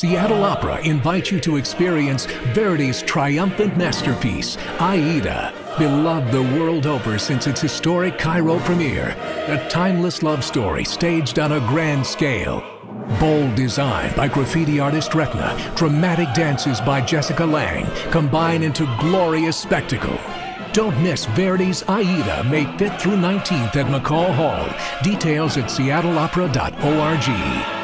Seattle Opera invites you to experience Verdi's triumphant masterpiece, Aida. Beloved the world over since its historic Cairo premiere, a timeless love story staged on a grand scale. Bold design by graffiti artist Retna, dramatic dances by Jessica Lang combine into glorious spectacle. Don't miss Verdi's Aida May 5th through 19th at McCaw Hall. Details at seattleopera.org.